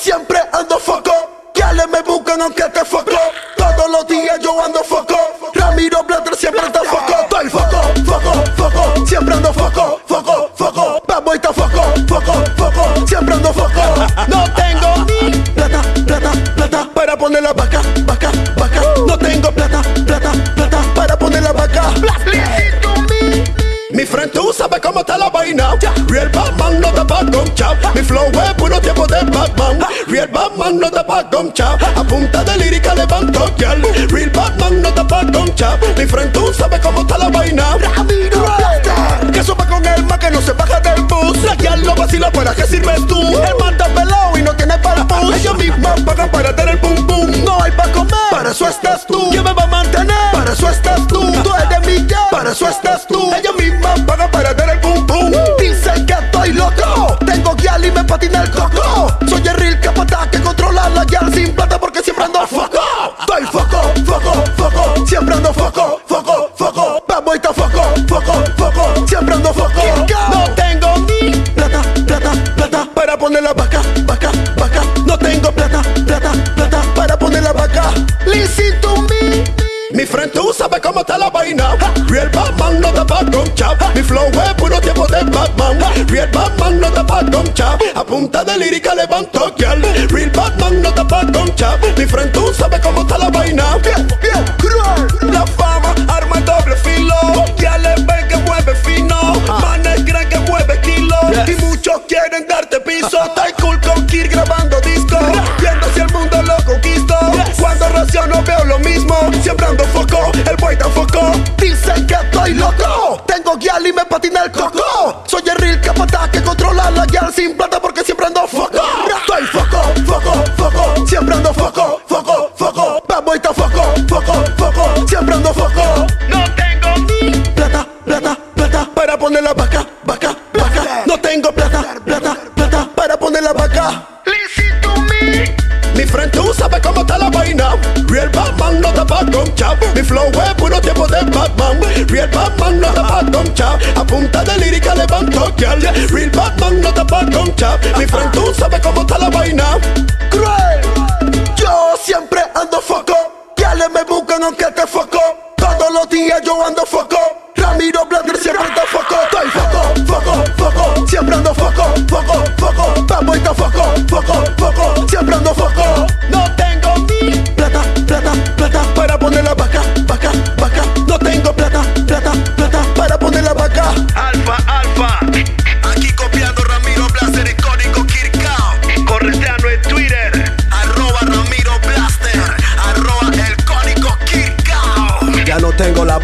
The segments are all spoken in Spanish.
siempre ando foco. le me buscan aunque te foco. Todos los días yo ando foco. Ramiro Blatter siempre anda foco. Estoy foco, foco, foco. Siempre ando foco, foco, foco. Vamos está foco, foco, foco. Siempre ando foco. No tengo ni plata, plata, plata para poner la vaca, vaca, vaca. No tengo plata, plata, plata para poner la vaca. Mi friend, tú sabes cómo está la vaina. Real Batman no te va con chao. Mi flow es puro tiempo de Batman. Real Batman no te va con chao. A punta de lírica levanto girl. Real Batman no te va con chao. Mi friend, tú sabes cómo está la vaina. Que sopa con el más que no se baja del bus. La guial lo vacila para que sirves tú. El man está pelado y no tiene para push. Ellos mismos pagan para tener pum pum. No hay pa' comer. Para eso estás tú. ¿Quién me va a mantener? Para eso estás tú. Tú eres mi ya. Para eso estás tú. Mi flow es puro tiempo de Batman. Real Batman no te va con chao. A punta de lírica levanto girl. Real Batman no te va con chao. Mi friend, tú sabes Guial y me patina el coco. Sabes cómo está la vaina. Real Batman no te va con chao. Mi flow es puro tiempo de Batman. Real Batman no te va con chao. A punta de lírica levanto girl. Real Batman no te va con chao. Mi friend, tú sabes cómo está la vaina. Cruel. Yo siempre ando foco. Ya le me buscan aunque te foco. Todos los días yo ando foco. Ramiro Blatter siempre anda foco. Estoy foco,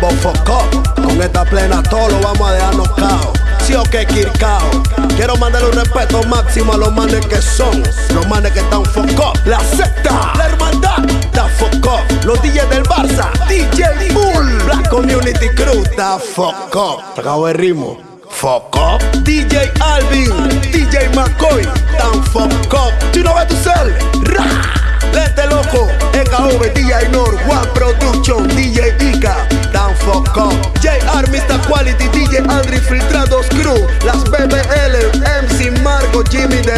voz foco. Con esta plena todo lo vamos a dejarnos cao. Sí o que Kirkao. Quiero mandarle un respeto máximo a los manes que son. Los manes que están foco. La secta, la hermandad, está foco. Los DJs del Barça, DJ Bull. Black Community Crew, está foco. Te acabo de ritmo. Foco. DJ Alvin,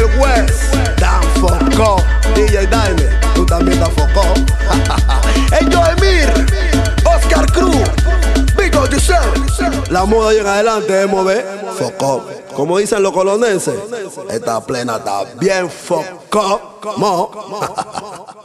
del West, Dan Foco, DJ Daime, tú también Dan Foco, Ello Emir, Oscar Cruz, Big O Yourself, la moda en adelante, ¿eh, move? Foco, como dicen los colonenses, esta plena está bien foco, mo.